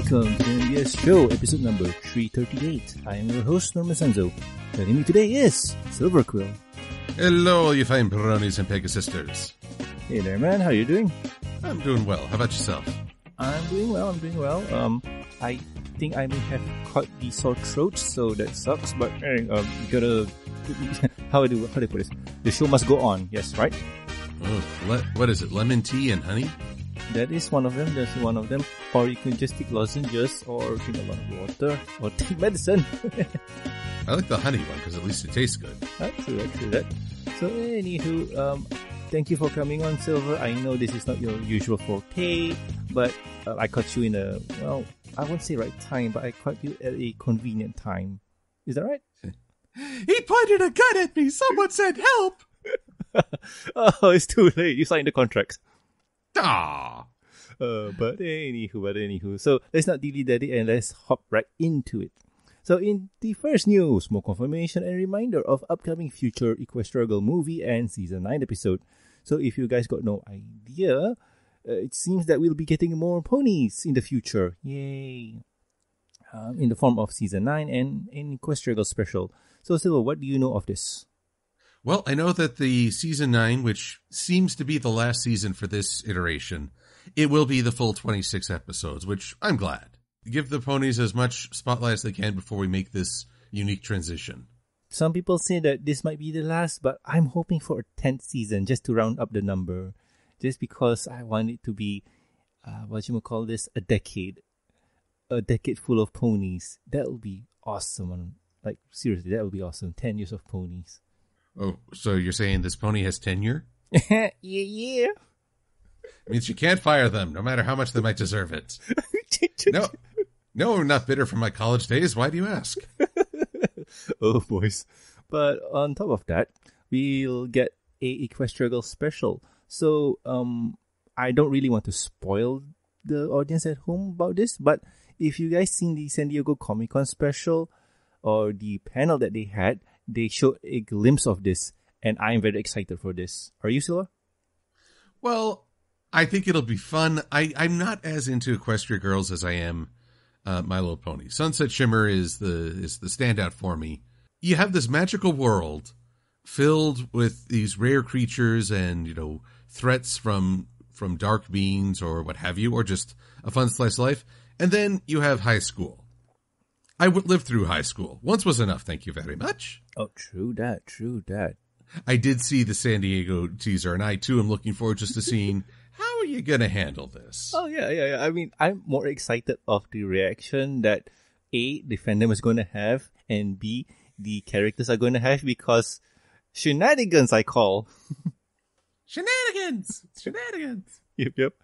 welcome to MBS Show, episode number 338. I am your host, Norman Sanzo. Joining me today is Silver Quill. Hello, you fine bronies and Pegasisters. Hey there, man. How you doing? I'm doing well. How about yourself? I'm doing well. I'm doing well. Um, I think I may have caught the sore throat, so that sucks. But hey, um, you gotta how do how do I put this? The show must go on. Yes, right. Oh, le- what is it? Lemon tea and honey? That is one of them. That's one of them. Or you can just take lozenges, or drink a lot of water, or take medicine. I like the honey one because at least it tastes good. That's true. That's true. That. So, anywho, um, thank you for coming on, Silver. I know this is not your usual forte, but uh, I caught you in a well, I won't say right time, but I caught you at a convenient time. Is that right? He pointed a gun at me. Someone said help. oh, it's too late. You signed the contract. Ah. Uh, but anywho, but anywho. So let's not dilly dally and let's hop right into it. So in the first news, more confirmation and reminder of upcoming future Equestrial movie and season 9 episode. So if you guys got no idea, uh, it seems that we'll be getting more ponies in the future. Yay! Um, in the form of season 9 and an Equestrial special. So Silver, what do you know of this? Well, I know that the season nine, which seems to be the last season for this iteration, it will be the full 26 episodes, which I'm glad. Give the ponies as much spotlight as they can before we make this unique transition. Some people say that this might be the last, but I'm hoping for a 10th season just to round up the number. Just because I want it to be, uh, what you call this, a decade. A decade full of ponies. That would be awesome. Like, seriously, that would be awesome. 10 years of ponies. Oh, so you're saying this pony has tenure? yeah, yeah. It means you can't fire them, no matter how much they might deserve it. no, no, I'm not bitter from my college days. Why do you ask? oh, boys. But on top of that, we'll get a Equestrial special. So, um, I don't really want to spoil the audience at home about this, but if you guys seen the San Diego Comic Con special or the panel that they had, they showed a glimpse of this, and I'm very excited for this. Are you, Silla? Well, I think it'll be fun. I, I'm not as into Equestria Girls as I am uh, My Little Pony. Sunset Shimmer is the is the standout for me. You have this magical world filled with these rare creatures and you know threats from from dark beings or what have you, or just a fun slice of life. And then you have high school. I would live through high school. Once was enough. Thank you very much. Oh, true that. True that. I did see the San Diego teaser, and I too am looking forward just to seeing how are you going to handle this. Oh yeah, yeah, yeah. I mean, I'm more excited of the reaction that a the fandom is going to have, and b the characters are going to have because shenanigans. I call shenanigans, shenanigans. Yep, yep.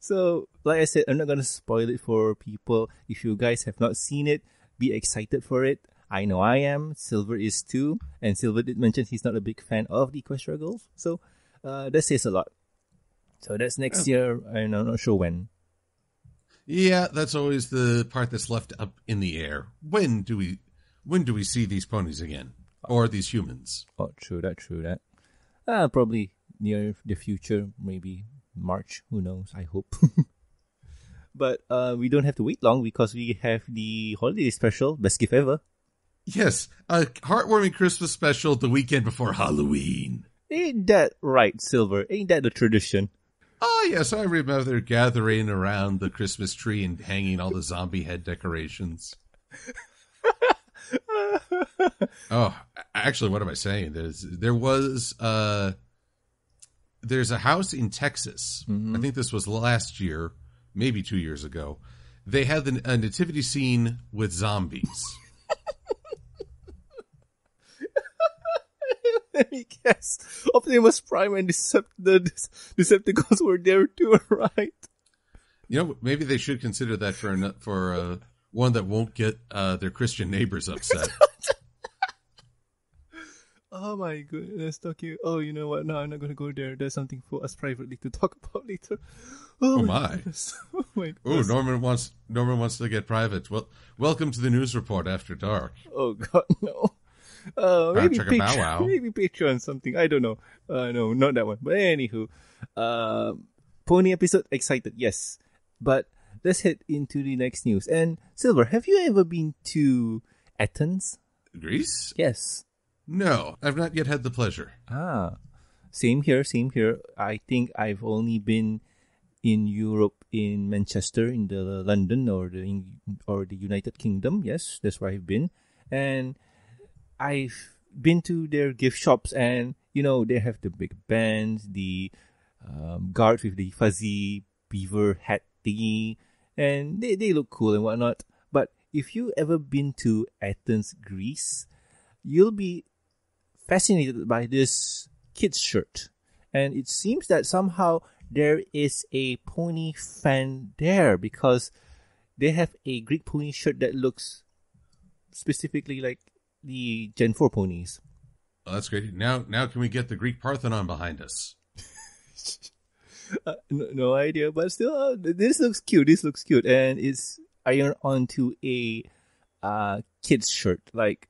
So, like I said, I'm not gonna spoil it for people. If you guys have not seen it, be excited for it. I know I am. Silver is too. And Silver did mention he's not a big fan of the Equestria Girls. So uh, that says a lot. So that's next oh. year, and I'm not sure when. Yeah, that's always the part that's left up in the air. When do we when do we see these ponies again? Or these humans? Oh, true that, true that. Uh, probably near the future, maybe March. Who knows? I hope. But uh, we don't have to wait long because we have the holiday special, best gift ever. Yes, a heartwarming Christmas special the weekend before Halloween. Ain't that right, Silver? Ain't that the tradition? Oh, yes, I remember gathering around the Christmas tree and hanging all the zombie head decorations. oh, actually, what am I saying? There's, there was, uh, there's a house in Texas. Mm-hmm. I think this was last year maybe two years ago, they had the, a nativity scene with zombies. Let me guess. Optimus Prime and Decept- the Decepticons were there too, right? You know, maybe they should consider that for for uh, one that won't get uh, their Christian neighbors upset. Oh my goodness, talking. Oh, you know what? No, I'm not gonna go there. There's something for us privately to talk about later. Oh, oh my! oh my! Oh, Norman wants Norman wants to get private. Well, welcome to the news report after dark. Oh God, no. Uh, maybe Patreon, wow. maybe Patreon something. I don't know. Uh, no, not that one. But anywho, uh, pony episode excited. Yes, but let's head into the next news. And Silver, have you ever been to Athens? Greece? Yes. No, I've not yet had the pleasure. Ah, same here, same here. I think I've only been in Europe, in Manchester, in the London or the or the United Kingdom. Yes, that's where I've been, and I've been to their gift shops, and you know they have the big bands, the um, guards with the fuzzy beaver hat thingy, and they they look cool and whatnot. But if you ever been to Athens, Greece, you'll be fascinated by this kid's shirt. And it seems that somehow there is a pony fan there because they have a Greek pony shirt that looks specifically like the Gen 4 ponies. Oh, that's great. Now, now can we get the Greek Parthenon behind us? uh, no, no, idea, but still, uh, this looks cute. This looks cute, and it's ironed onto a uh, kid's shirt, like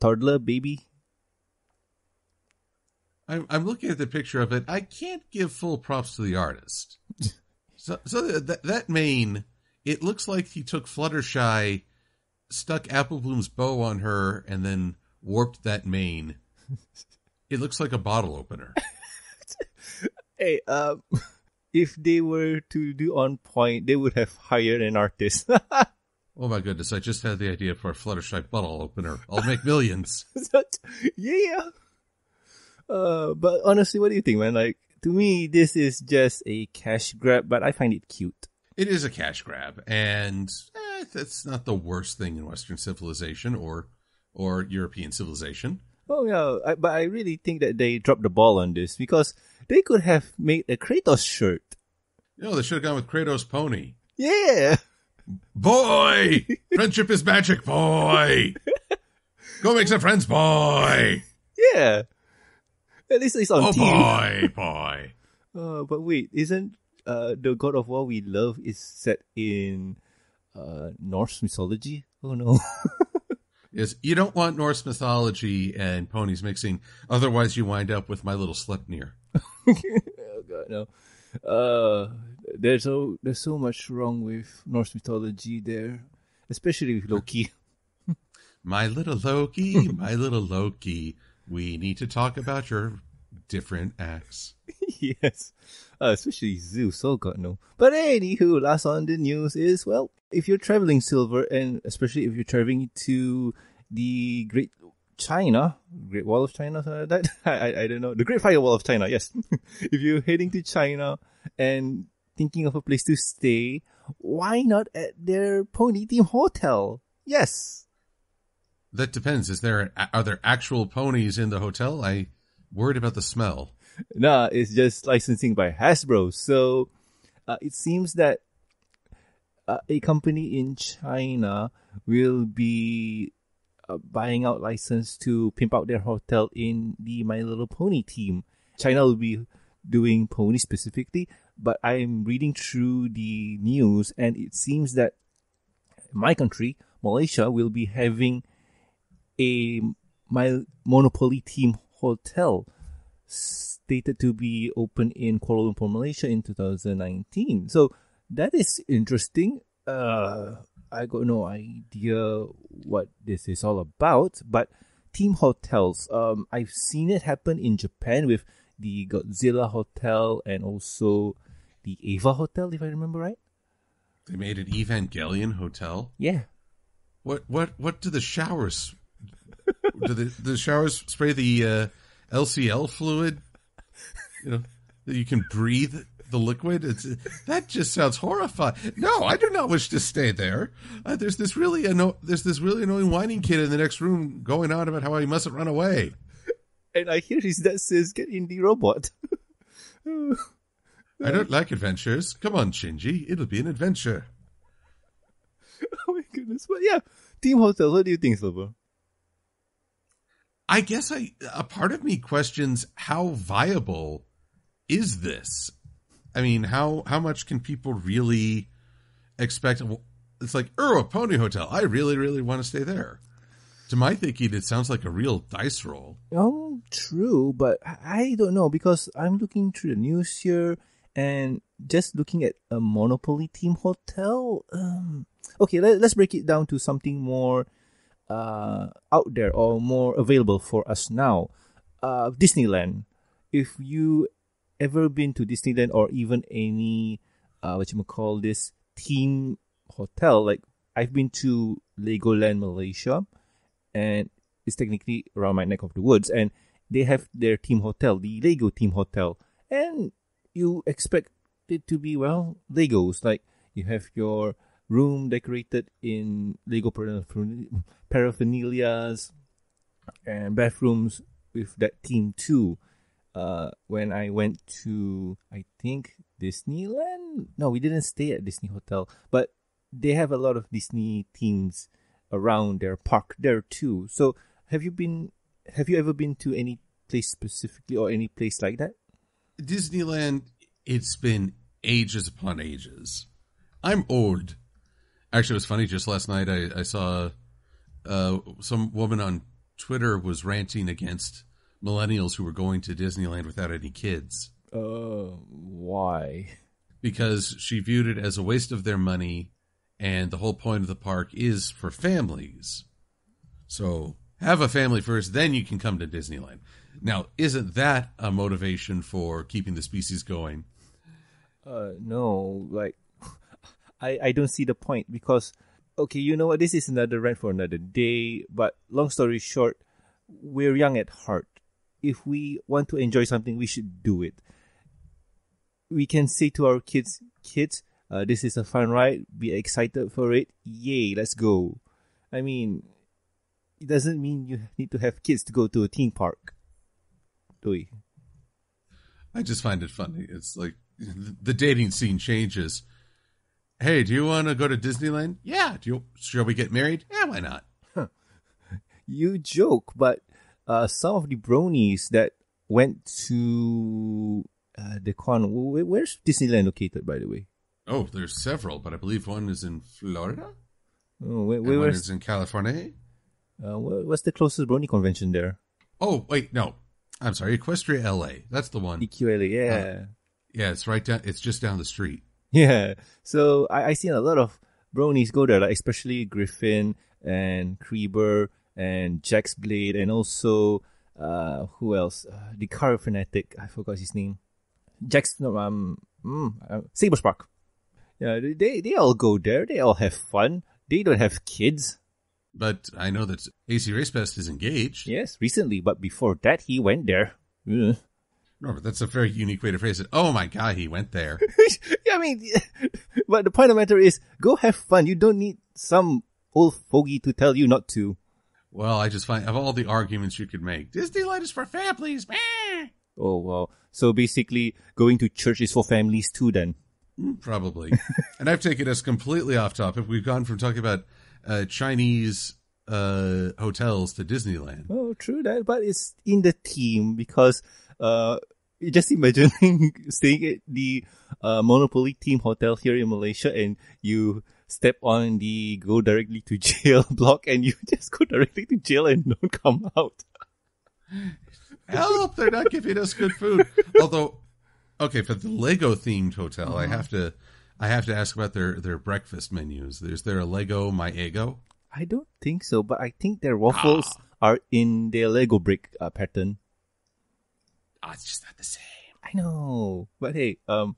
toddler baby I'm, I'm looking at the picture of it. I can't give full props to the artist. so, so that that mane, it looks like he took Fluttershy, stuck Apple Bloom's bow on her, and then warped that mane. It looks like a bottle opener. hey, um, if they were to do on point, they would have hired an artist. oh my goodness! I just had the idea for a Fluttershy bottle opener. I'll make millions. yeah. Uh, but honestly, what do you think, man? Like, to me, this is just a cash grab, but I find it cute. It is a cash grab, and eh, that's not the worst thing in Western civilization or or European civilization. Oh yeah, I, but I really think that they dropped the ball on this because they could have made a Kratos shirt. You know, they should have gone with Kratos pony. Yeah. Boy, friendship is magic, boy. Go make some friends, boy. Yeah. At least it's on oh, team. boy, boy. Uh, but wait, isn't uh, the God of War we love is set in uh, Norse mythology? Oh no. yes, you don't want Norse mythology and ponies mixing, otherwise you wind up with my little Sleipnir. oh god, no. Uh, there's so there's so much wrong with Norse mythology there, especially with Loki. my little Loki, my little Loki. We need to talk about your different acts. yes, uh, especially Zeus. Oh God, no. But anywho, last on the news is well, if you're traveling silver, and especially if you're traveling to the Great China, Great Wall of China, uh, that I, I don't know, the Great Firewall of China. Yes, if you're heading to China and thinking of a place to stay, why not at their Pony Team Hotel? Yes, that depends. Is there are there actual ponies in the hotel? I worried about the smell. Nah, it's just licensing by Hasbro. So uh, it seems that uh, a company in China will be uh, buying out license to pimp out their hotel in the My Little Pony team. China will be doing pony specifically, but I'm reading through the news and it seems that my country, Malaysia, will be having a my Monopoly team hotel stated to be open in Kuala Lumpur, Malaysia in 2019. So that is interesting. Uh, I got no idea what this is all about, but team hotels. Um, I've seen it happen in Japan with the Godzilla Hotel and also the Eva Hotel, if I remember right. They made an Evangelion hotel. Yeah. What what what do the showers do the, the showers spray the uh, LCL fluid? You know, that you can breathe the liquid. It's, that just sounds horrifying. No, I do not wish to stay there. Uh, there's this really anno- there's this really annoying whining kid in the next room going on about how he mustn't run away. And I hear his dad says, "Get in the robot." I don't like adventures. Come on, Shinji. It'll be an adventure. Oh my goodness! But yeah, Team Hotel. What do you think, Silver? I guess I a part of me questions how viable is this? I mean, how how much can people really expect? It's like, oh, a pony hotel. I really, really want to stay there. To my thinking, it sounds like a real dice roll. Oh, true, but I don't know because I'm looking through the news here, And just looking at a Monopoly theme hotel, um, okay, let, let's break it down to something more uh, out there or more available for us now. Uh, Disneyland. If you ever been to Disneyland or even any uh, what you call this theme hotel, like I've been to Legoland Malaysia, and it's technically around my neck of the woods, and they have their theme hotel, the Lego theme hotel, and you expect it to be well Legos, like you have your room decorated in Lego paraphernalias and bathrooms with that theme too. Uh, when I went to, I think Disneyland. No, we didn't stay at Disney Hotel, but they have a lot of Disney themes around their park there too. So, have you been? Have you ever been to any place specifically or any place like that? Disneyland. It's been ages upon ages. I'm old. Actually, it was funny. Just last night, I, I saw uh, some woman on Twitter was ranting against millennials who were going to Disneyland without any kids. Uh, why? Because she viewed it as a waste of their money, and the whole point of the park is for families. So have a family first, then you can come to Disneyland. Now, isn't that a motivation for keeping the species going? Uh, no, like I I don't see the point because okay, you know what? This is another rant for another day. But long story short, we're young at heart. If we want to enjoy something, we should do it. We can say to our kids, kids, uh, this is a fun ride. Be excited for it. Yay, let's go. I mean, it doesn't mean you need to have kids to go to a theme park. Do we? I just find it funny. It's like the dating scene changes Hey, do you want to go to Disneyland? Yeah. Do you? Shall we get married? Yeah. Why not? Huh. You joke, but uh, some of the bronies that went to uh, the con. Where's Disneyland located, by the way? Oh, there's several, but I believe one is in Florida. Oh, where, where one is in California. Uh, what's the closest brony convention there? Oh, wait, no. I'm sorry, Equestria LA. That's the one. EQLA, yeah. Uh, yeah, it's right down. It's just down the street. Yeah. So I, I seen a lot of bronies go there, like especially Griffin and Kreber and Jax Blade and also uh who else? Uh, the car fanatic. I forgot his name. Jax no um mm, uh, Saber Spark. Yeah, they they all go there. They all have fun. They don't have kids. But I know that AC Race Best is engaged. Yes, recently. But before that, he went there. Ugh. Robert, that's a very unique way to phrase it. Oh my god, he went there. yeah, I mean, but the point of the matter is, go have fun. You don't need some old fogey to tell you not to. Well, I just find of all the arguments you could make, Disneyland is for families. Oh well, so basically, going to church is for families too, then. Hmm, probably. and I've taken us completely off topic. We've gone from talking about uh, Chinese uh, hotels to Disneyland. Oh, true that, but it's in the theme because uh, just imagining staying at the uh, Monopoly team Hotel here in Malaysia and you step on the go directly to jail block and you just go directly to jail and don't come out. Help! They're not giving us good food. Although, okay, for the Lego themed hotel, uh-huh. I have to, I have to ask about their their breakfast menus. Is there a Lego My Eggo? I don't think so, but I think their waffles ah. are in their Lego brick uh, pattern oh, it's just not the same. I know, but hey, um,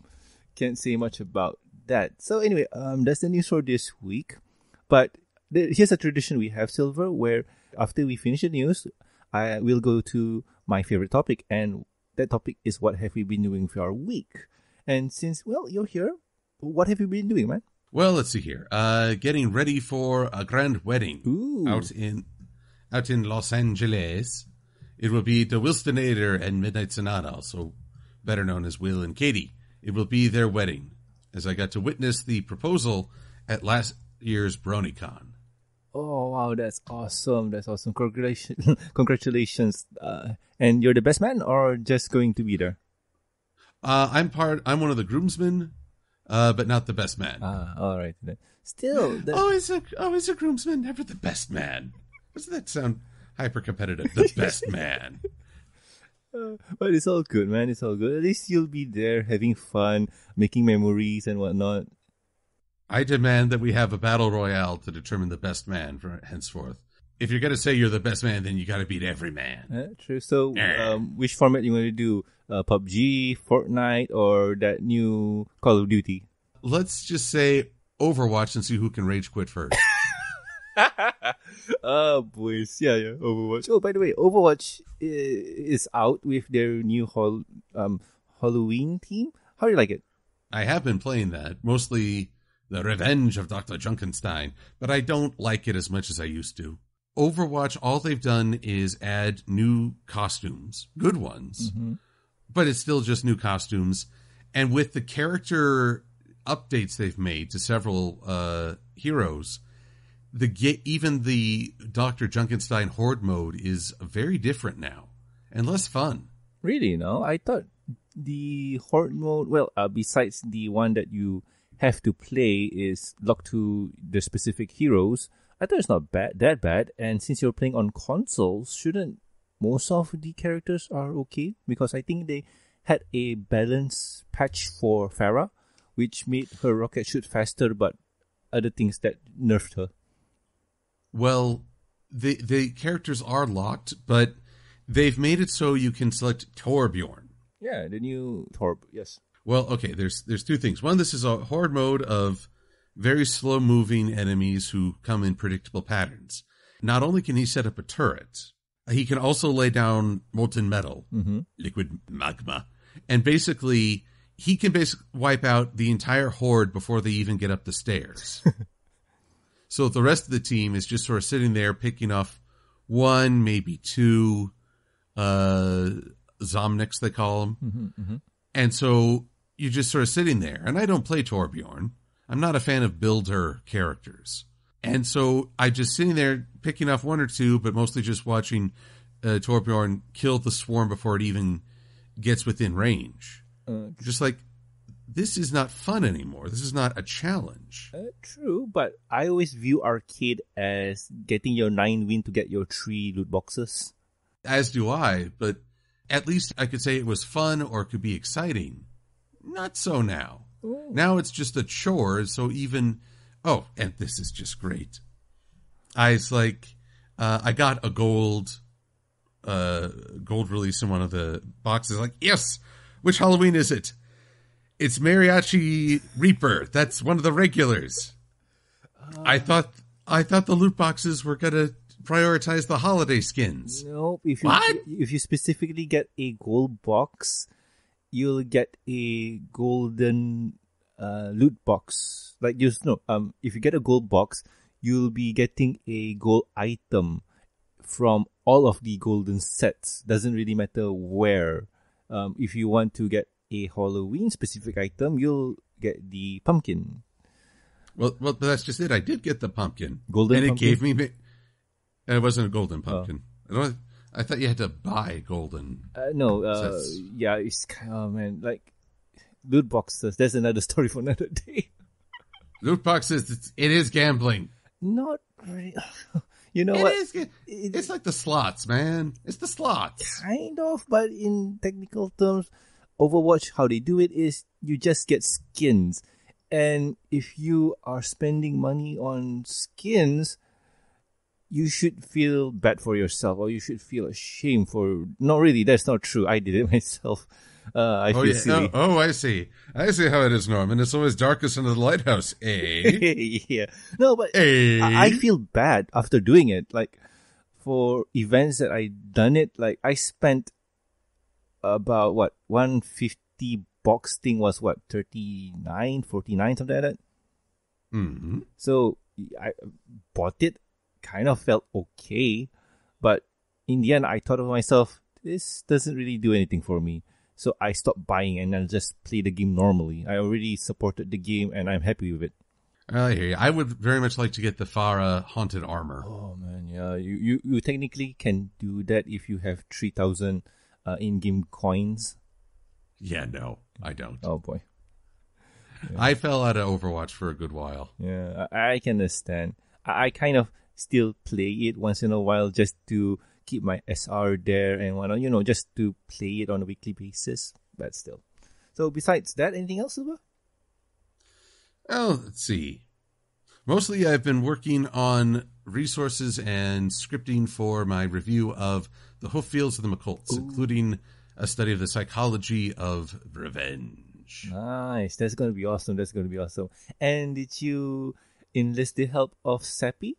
can't say much about that. So anyway, um, that's the news for this week. But here's a tradition we have, Silver, where after we finish the news, I will go to my favorite topic, and that topic is what have we been doing for our week. And since well, you're here, what have you been doing, man? Well, let's see here. Uh, getting ready for a grand wedding Ooh. out in out in Los Angeles. It will be the Wilstonator and Midnight Sonata, also better known as Will and Katie. It will be their wedding, as I got to witness the proposal at last year's BronyCon. Oh wow, that's awesome! That's awesome! Congratulations, congratulations! Uh, and you're the best man, or just going to be there? Uh, I'm part. I'm one of the groomsmen, uh, but not the best man. Ah, all right. Still, that... always a always a groomsman, never the best man. Doesn't that sound hyper competitive, the best man. but it's all good, man. It's all good. At least you'll be there having fun, making memories and whatnot. I demand that we have a battle royale to determine the best man for henceforth. If you're gonna say you're the best man, then you got to beat every man. Yeah, true. So, Yeah. um, which format you want to do? Uh, PUBG, Fortnite, or that new Call of Duty? Let's just say Overwatch and see who can rage quit first. Ah, boys. Yeah, yeah. Overwatch. Oh, by the way, Overwatch is out with their new hol- um, Halloween theme. How do you like it? I have been playing that, mostly the Revenge of Dr. Junkenstein, but I don't like it as much as I used to. Overwatch, all they've done is add new costumes, good ones, but it's still just new costumes. And with the character updates they've made to several uh, heroes, the ge- even the Dr. Junkenstein Horde mode is very different now and less fun. Really? No, I thought the horde mode. Well, uh, besides the one that you have to play is locked to the specific heroes. I thought it's not bad, that bad. And since you're playing on consoles, shouldn't most of the characters are okay? Because I think they had a balance patch for Pharah, which made her rocket shoot faster, but other things that nerfed her. Well, the the characters are locked, but they've made it so you can select Torbjorn. Yeah, the new Torb. Yes. Well, okay, there's there's two things. One, this is a horde mode of very slow moving enemies who come in predictable patterns. Not only can he set up a turret, he can also lay down molten metal, Mm-hmm. liquid magma, and basically he can basically wipe out the entire horde before they even get up the stairs. so the rest of the team is just sort of sitting there picking off one, maybe two, uh, Zomnics they call them. Mm-hmm, mm-hmm. And so you're just sort of sitting there. And I don't play Torbjorn. I'm not a fan of builder characters. And so I'm just sitting there picking off one or two, but mostly just watching uh, Torbjorn kill the swarm before it even gets within range. Uh, Just like, this is not fun anymore. This is not a challenge. Uh, true, but I always view arcade as getting your nine win to get your three loot boxes. As do I, but at least I could say it was fun or it could be exciting. Not so now. Now it's just a chore. So even, oh, and this is just great. I was like, uh, I got a gold, uh, gold release in one of the boxes. Like, yes, which Halloween is it? It's Mariachi Reaper. That's one of the regulars. I thought, I thought the loot boxes were gonna prioritize the holiday skins. Nope. If you What? if you specifically get a gold box, you'll get a golden uh, loot box. Like you know, um, if you get a gold box, you'll be getting a gold item from all of the golden sets. Doesn't really matter where. Um, if you want to get a Halloween specific item, you'll get the pumpkin. Well, well, but that's just it. I did get the pumpkin, Golden and it gave me. And it wasn't a golden pumpkin. I don't. I thought you had to buy golden. Uh, no, uh, yeah, it's kind of man like loot boxes. That's another story for another day. Loot boxes. It's, it is gambling. Not really. You know It what? is. It- It's like the slots, man. It's the slots. kind of, but in technical terms, Overwatch, how they do it is you just get skins. And if you are spending money on skins, you should feel bad for yourself or you should feel ashamed for. Not really, that's not true. I did it myself. Uh, I Oh feel yeah. silly. Oh, oh, I see. I see how it is, Norman. It's always darkest under the lighthouse. Eh? yeah. No, but eh? I I feel bad after doing it. Like for events that I done it, like I spent about what 150 box thing was what 39, 49, something like that. Mhm. So I bought it, kind of felt okay, but in the end, I thought of myself, this doesn't really do anything for me. So I stopped buying and I'll just play the game normally. I already supported the game and I'm happy with it. I hear you. I would very much like to get the Pharah haunted armor. Oh man, yeah. You, you, you technically can do that if you have 3000 uh, in-game coins. Yeah, no, I don't. Oh boy. I fell out of Overwatch for a good while. Yeah, I, I can understand. I, I kind of still play it once in a while just to keep my SR there and whatnot, you know, just to play it on a weekly basis. But still. So besides that, anything else, Silva? Oh, let's see. Mostly I've been working on resources and scripting for my review of the Hooffields of the McColts, including a study of the psychology of revenge. Nice. That's going to be awesome. That's going to be awesome. And did you enlist the help of Seppi?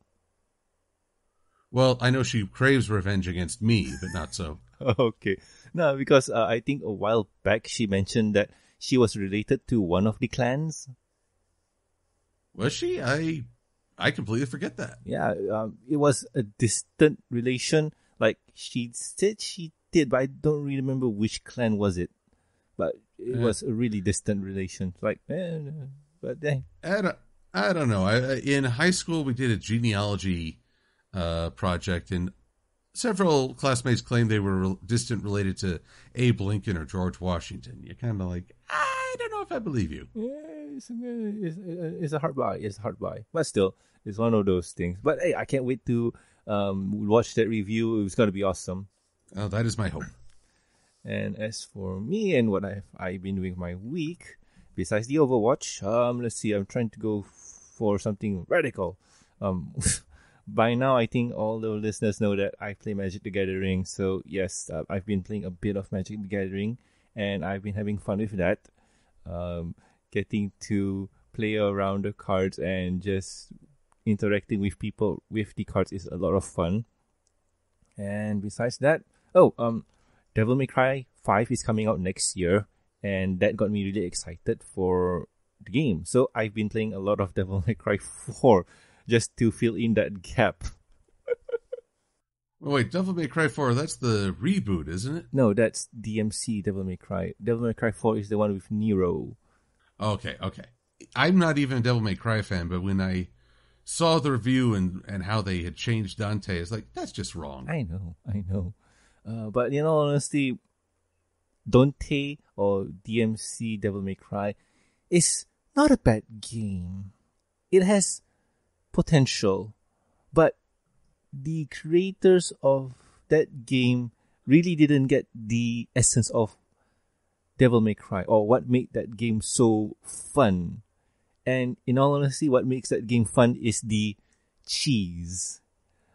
Well, I know she craves revenge against me, but not so. okay. No, because uh, I think a while back she mentioned that she was related to one of the clans. Was she? I I completely forget that. Yeah, um, it was a distant relation. Like she said she did, but I don't really remember which clan was it. But it Yeah. was a really distant relation. Like, eh, but dang. I don't, I don't know. I, in high school, we did a genealogy uh, project, and several classmates claimed they were distant related to Abe Lincoln or George Washington. You're kind of like, I don't know if I believe you. Yeah, it's, it's, it's a hard buy. It's a hard buy. But still, it's one of those things. But hey, I can't wait to um, watch that review. It's going to be awesome. Oh, that is my hope. And as for me and what I've, I've been doing my week, besides the Overwatch, um, let's see, I'm trying to go for something radical. Um, by now, I think all the listeners know that I play Magic the Gathering. So yes, uh, I've been playing a bit of Magic the Gathering, and I've been having fun with that. Um, getting to play around the cards and just interacting with people with the cards is a lot of fun. And besides that, oh, um, Devil May Cry 5 is coming out next year, and that got me really excited for the game. So I've been playing a lot of Devil May Cry 4 just to fill in that gap. Oh, wait, Devil May Cry 4, that's the reboot, isn't it? No, that's DMC Devil May Cry. Devil May Cry 4 is the one with Nero. Okay, okay. I'm not even a Devil May Cry fan, but when I saw the review and, and how they had changed Dante, it's like, that's just wrong. I know, I know. Uh, but in all honesty, Dante or DMC Devil May Cry is not a bad game. It has potential, but the creators of that game really didn't get the essence of Devil May Cry or what made that game so fun. And in all honesty, what makes that game fun is the cheese.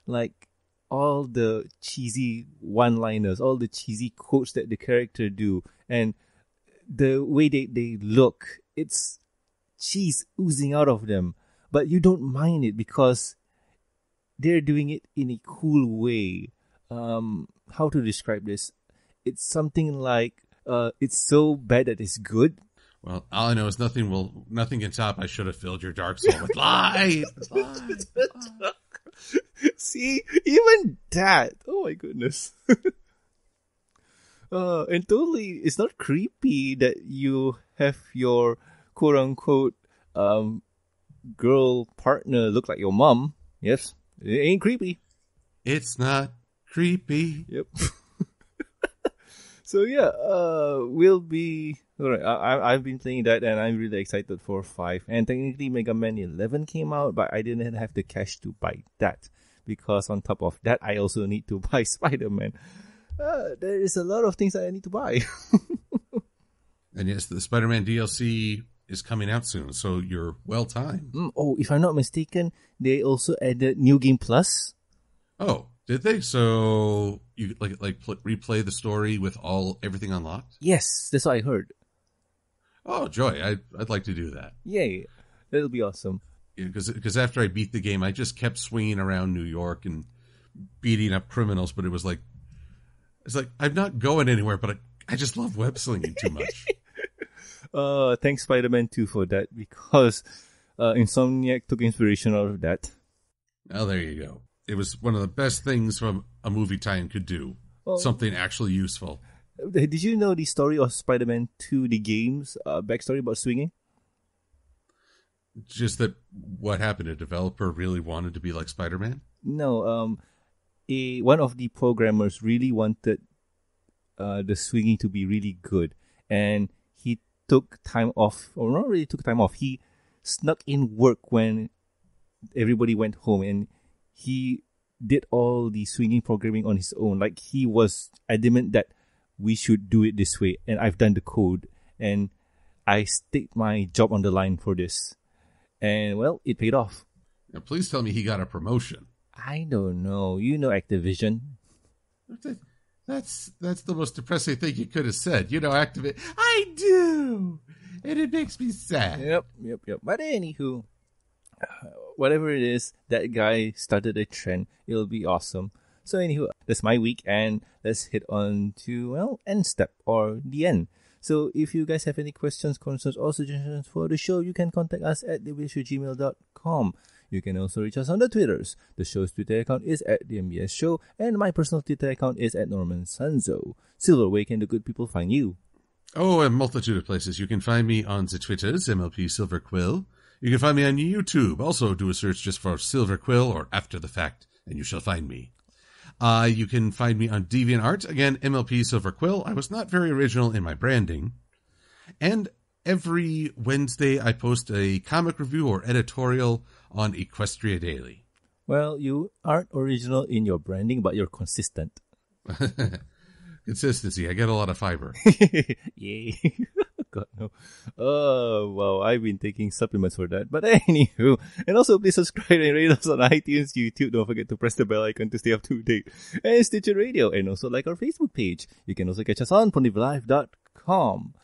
Like all the cheesy one-liners, all the cheesy quotes that the character do, and the way they, they look, it's cheese oozing out of them. But you don't mind it because they're doing it in a cool way. Um, how to describe this? It's something like uh, it's so bad that it's good. Well, all I know is nothing will, nothing can top. I should have filled your dark soul with light. light. See, even that. Oh my goodness. uh, and totally, it's not creepy that you have your quote unquote um girl partner look like your mom. Yes, it ain't creepy. It's not creepy. Yep. so yeah, uh, we'll be alright. I, I I've been playing that and I'm really excited for five. And technically, Mega Man Eleven came out, but I didn't have the cash to buy that because on top of that, I also need to buy Spider Man. Uh, there is a lot of things that I need to buy. And yes, the Spider-Man DLC is coming out soon, so you're well timed. Mm, oh, if I'm not mistaken, they also added New Game Plus. Oh, did they? So you like like pl- replay the story with all everything unlocked? Yes, that's what I heard. Oh, joy! I I'd like to do that. Yay, that'll be awesome. because because after I beat the game, I just kept swinging around New York and beating up criminals. But it was like it's like I'm not going anywhere, but I, I just love web slinging too much. Uh, thanks Spider-Man 2 for that because uh, Insomniac took inspiration out of that. oh, there you go. It was one of the best things from a movie tie-in could do. Oh. Something actually useful. Did you know the story of Spider-Man 2, the games, uh, backstory about swinging? Just that what happened? A developer really wanted to be like Spider-Man. No, um, a one of the programmers really wanted uh, the swinging to be really good, and he took time off, or not really took time off. He snuck in work when everybody went home, and he did all the swinging programming on his own. Like he was adamant that we should do it this way, and I've done the code, and I staked my job on the line for this, and well, it paid off. Now, please tell me he got a promotion. I don't know. You know Activision. That's that's the most depressing thing you could have said. You know, activate. I do, and it makes me sad. Yep, yep, yep. But anywho, uh, whatever it is, that guy started a trend. It'll be awesome. So anywho, that's my week, and let's hit on to well end step or the end. So if you guys have any questions, concerns, or suggestions for the show, you can contact us at thewishgmail.com. You can also reach us on the Twitters. The show's Twitter account is at the MBS Show, and my personal Twitter account is at Norman Sanzo. Silver, where can the good people find you? Oh, a multitude of places. You can find me on the Twitters, MLP Silver Quill. You can find me on YouTube. Also, do a search just for Silver Quill or After the Fact, and you shall find me. Uh, you can find me on DeviantArt. Again, MLP Silver Quill. I was not very original in my branding. And every Wednesday, I post a comic review or editorial on Equestria Daily. Well, you aren't original in your branding, but you're consistent. Consistency. I get a lot of fiber. Yay. God, no. Oh, wow. I've been taking supplements for that. But anywho, and also please subscribe and rate us on iTunes, YouTube. Don't forget to press the bell icon to stay up to date. And Stitcher Radio. And also like our Facebook page. You can also catch us on ponyvillelive.com.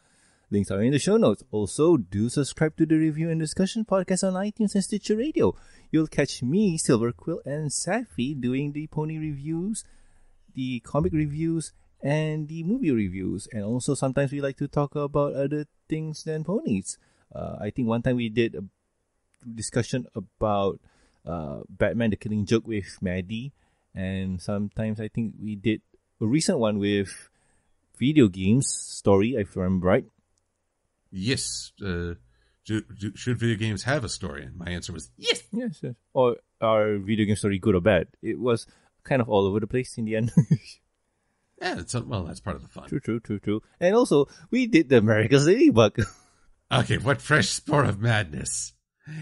Links are in the show notes. Also, do subscribe to the review and discussion podcast on iTunes and Stitcher Radio. You'll catch me, Silver Quill, and Safi doing the pony reviews, the comic reviews, and the movie reviews. And also, sometimes we like to talk about other things than ponies. Uh, I think one time we did a discussion about uh, Batman the Killing Joke with Maddie. And sometimes I think we did a recent one with video games story, if I remember right. Yes. Uh, do, do, should video games have a story? And my answer was yes. Yes, yes. Or are video game story good or bad? It was kind of all over the place in the end. Yeah, it's well, that's part of the fun. true, true, true, true. And also, we did the America's Ladybug. Okay, what fresh spore of madness?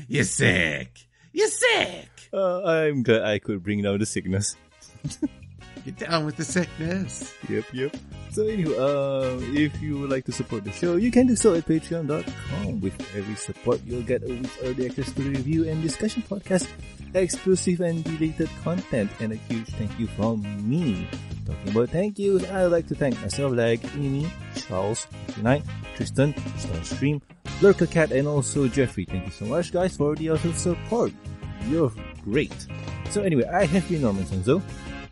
You're sick. You're sick. Uh, I'm glad I could bring down the sickness. Get down with the sickness. Yep, yep. So anyway, uh, if you would like to support the show, you can do so at patreon.com. With every support, you'll get a week's early access to the review and discussion podcast, exclusive and deleted content, and a huge thank you from me. Talking about thank yous, I'd like to thank myself, like Amy, Charles, Knight, Tristan, Starstream, Lurker Cat, and also Jeffrey. Thank you so much, guys, for the awesome support. You're great. So anyway, I have been Norman Sanzo.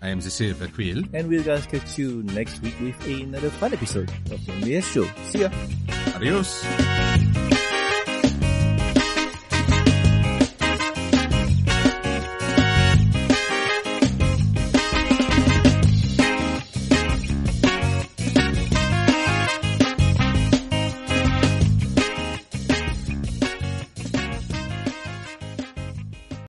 I am the Silver Quill. And we'll guys catch you next week with another fun episode of the MBS Show. See ya! Adios.